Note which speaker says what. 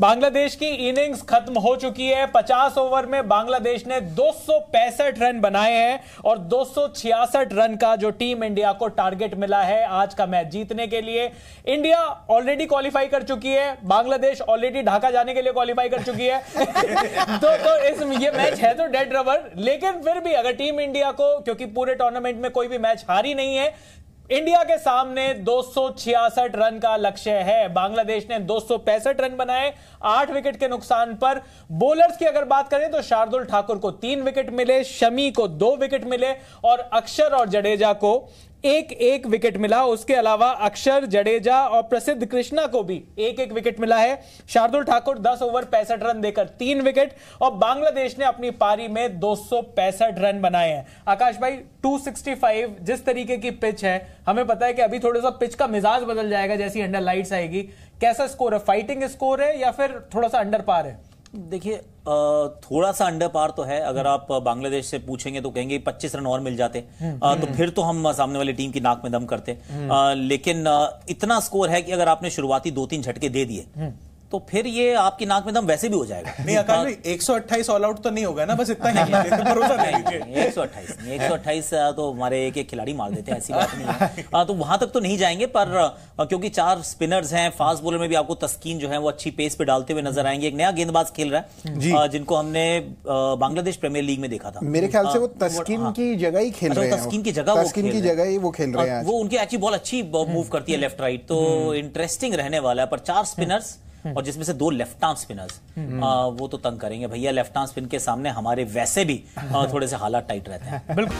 Speaker 1: बांग्लादेश की इनिंग्स खत्म हो चुकी है। 50 ओवर में बांग्लादेश ने दो सौ पैंसठ रन बनाए हैं और दो सौ छियासठ रन का जो टीम इंडिया को टारगेट मिला है आज का मैच जीतने के लिए। इंडिया ऑलरेडी क्वालिफाई कर चुकी है। बांग्लादेश ऑलरेडी ढाका जाने के लिए क्वालिफाई कर चुकी है। तो तो इस, ये मैच है तो डेड रबर लेकिन फिर भी अगर टीम इंडिया को, क्योंकि पूरे टूर्नामेंट में कोई भी मैच हारी नहीं है इंडिया के सामने दो सौ छियासठ रन का लक्ष्य है। बांग्लादेश ने दो सौ पैंसठ रन बनाए, आठ विकेट के नुकसान पर। बोलर्स की अगर बात करें तो शार्दुल ठाकुर को तीन विकेट मिले, शमी को दो विकेट मिले और अक्षर और जडेजा को एक एक विकेट मिला। उसके अलावा अक्षर जडेजा और प्रसिद्ध कृष्णा को भी एक एक विकेट मिला है। शार्दुल ठाकुर 10 ओवर पैंसठ रन देकर तीन विकेट और बांग्लादेश ने अपनी पारी में दो सौ पैंसठ रन बनाए हैं। आकाश भाई 265 जिस तरीके की पिच है, हमें पता है कि अभी थोड़ा सा पिच का मिजाज बदल जाएगा जैसी अंडर लाइट्स आएगी। कैसा स्कोर है? फाइटिंग स्कोर है या फिर थोड़ा सा अंडर पार है?
Speaker 2: देखिए थोड़ा सा अंडर पार तो है। अगर आप बांग्लादेश से पूछेंगे तो कहेंगे 25 रन और मिल जाते। आ, तो फिर तो हम सामने वाली टीम की नाक में दम करते। आ, लेकिन इतना स्कोर है कि अगर आपने शुरुआती दो तीन झटके दे दिए हम्म। तो फिर ये आपकी नाक में दम वैसे भी हो जाएगा।
Speaker 3: नहीं आकाश भाई एक सौ अट्ठाईस ऑल आउट तो नहीं होगा ना बस इतना ही भरोसा
Speaker 2: नहीं एक सौ अट्ठाईस एक सौ अट्ठाईस तो हमारे एक एक खिलाड़ी मार देते हैं ऐसी बात नहीं है। तो वहाँ तक तो नहीं जाएँगे पर क्योंकि चार स्पिनर्स हैं फास्ट बॉलर में भी आपको तस्कीन जो है वो अच्छी पेस पे डालते हुए नज़र आएँगे। एक नया गेंदबाज खेल रहा है जिनको हमने बांग्लादेश प्रीमियर लीग में देखा था।
Speaker 4: मेरे ख्याल से वो तस्कीन हाँ। की जगह ही खेल अच्छा, रहे हैं
Speaker 2: तस्कीन की जगह
Speaker 4: तस्कीन की जगह ही वो खेल रहे हैं।
Speaker 2: वो उनकी एक्चुअली बॉल अच्छी मूव करती है लेफ़्ट राइट तो इंटरेस्टिंग हम्म। रहने वाला है पर चार स्पिनर्स। और जिसमें से दो लेफ़्ट आर्म स्पिनर्स वो तो तंग करेंगे। भैया लेफ़्ट आर्म स्पिन के सामने हमारे वैसे भी थोड़े से हालात टाइट रहते हैं। बिल्कुल।